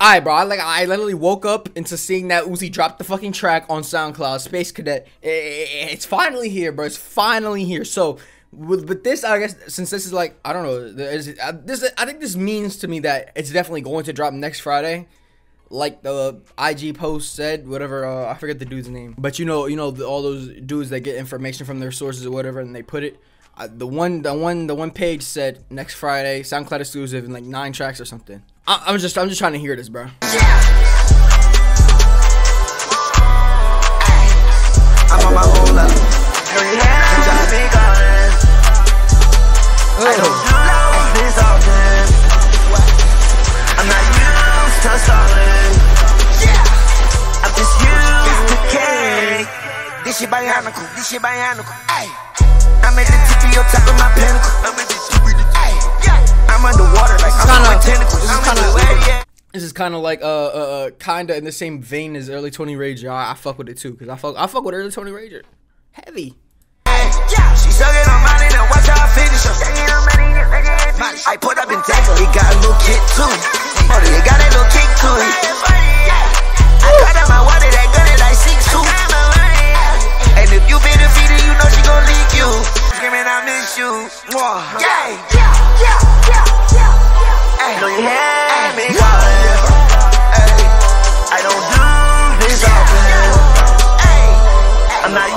Alright, bro. I, like I literally woke up into seeing that Uzi drop the fucking track on SoundCloud, Space Cadet. It, it, it's finally here, bro. It's finally here. So with, with this, I guess since this is like I don't know, this I think this means to me that it's definitely going to drop next Friday. Like the IG post said, whatever uh, I forget the dude's name, but you know, you know the, all those dudes that get information from their sources or whatever, and they put it. Uh, the one, the one, the one page said next Friday, SoundCloud exclusive, and like nine tracks or something. I, am just I'm just trying to hear this, bro. I'm on my own. Oh. I don't do this often. I'm not used to stalling. I'm just used to cake. This shit bionicle. This shit bionicle. Ay. I'm at the tip of your top of my pinnacle. I'm at the tip of the I'm underwater this is kind of like uh, uh, uh kind of in the same vein as early Tony Rager. I, I fuck with it too because I fuck I fuck with early Tony Rager. Heavy. I put up in he got a little kick too. Oh, he got a little kick to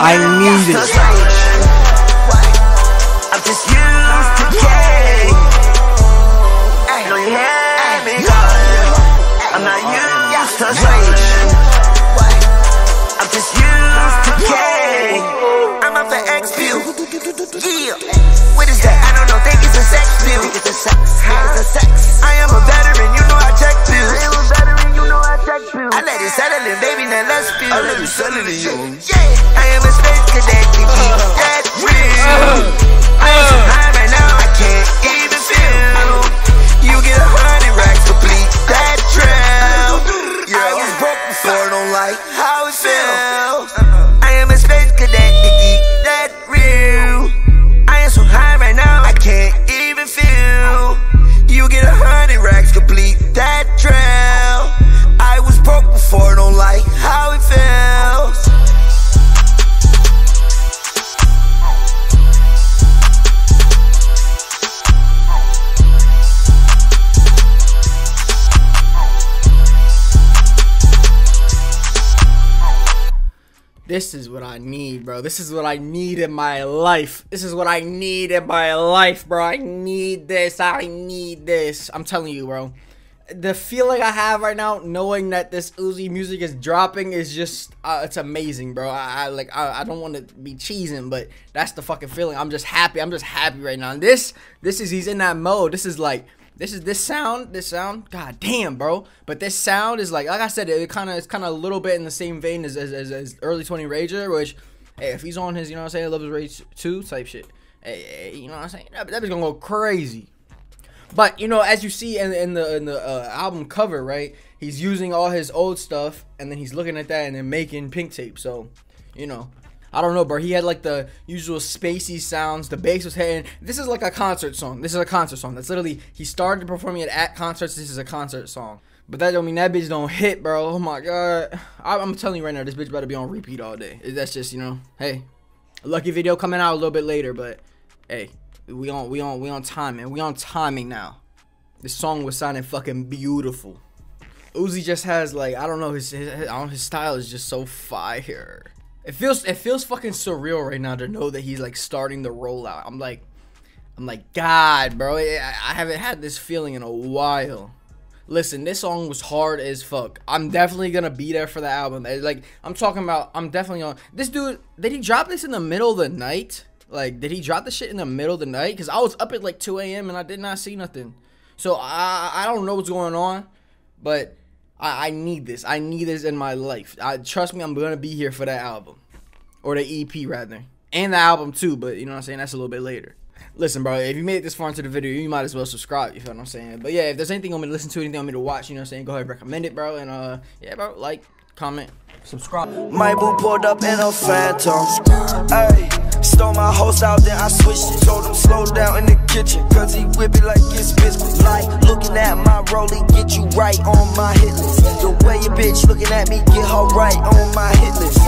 I need it. I'm just used to cake. Know you had me calling. I'm not used to switch. I'm just used to cake. I'm up for X view. Yeah. Feel. I let it settle in, you. Yeah, I am a space cadet, This is what I need, bro. This is what I need in my life. This is what I need in my life, bro. I need this. I need this. I'm telling you, bro. The feeling I have right now, knowing that this Uzi music is dropping, is just uh, it's amazing, bro. I, I like I, I don't want to be cheesing, but that's the fucking feeling. I'm just happy. I'm just happy right now. And this this is he's in that mode. This is like this is this sound, this sound, god damn, bro. But this sound is like, like I said, it kind of it's kind of a little bit in the same vein as, as, as, as, early Tony Rager, which, hey, if he's on his, you know what I'm saying, Luv Is Rage 2 type shit, hey, hey, you know what I'm saying, that, that gonna go crazy. But you know, as you see in, in the in the uh, album cover, right, he's using all his old stuff, and then he's looking at that and then making pink tape. So, you know, I don't know, bro. He had like the usual spacey sounds. The bass was hitting. This is like a concert song. This is a concert song. That's literally he started performing it at concerts. This is a concert song. But that don't mean that bitch don't hit, bro. Oh my god. I'm telling you right now, this bitch better be on repeat all day. That's just you know, hey, lucky video coming out a little bit later, but hey, we on we on we on timing. We on timing now. This song was sounding fucking beautiful. Uzi just has like I don't know his his, his, his style is just so fire. It feels it feels fucking surreal right now to know that he's like starting the rollout. I'm like, I'm like, God, bro, I, I haven't had this feeling in a while. Listen, this song was hard as fuck. I'm definitely gonna be there for the album. Eh, like, I'm talking about, I'm definitely on. This dude, did he drop this in the middle of the night? Like, did he drop the shit in the middle of the night? Cause I was up at like 2 a.m. and I did not see nothing. So I I don't know what's going on, but I, I need this. I need this in my life. I trust me. I'm gonna be here for that album, or the EP rather, and the album too. But you know what I'm saying? That's a little bit later. Listen, bro, if you made it this far into the video, you might as well subscribe. You feel what I'm saying? But yeah, if there's anything you want me to listen to, anything you want me to watch, you know what I'm saying? Go ahead, recommend it, bro. And uh, yeah, bro, like, comment, subscribe. My boo pulled up in a phantom. Hey. Stole my whole style, then I switched it. Told him slow down in the kitchen, cause he whip it like it's biscuit. Like looking at my rollie, get you right on my hit list. The way your bitch looking at me, get her right on my hit list.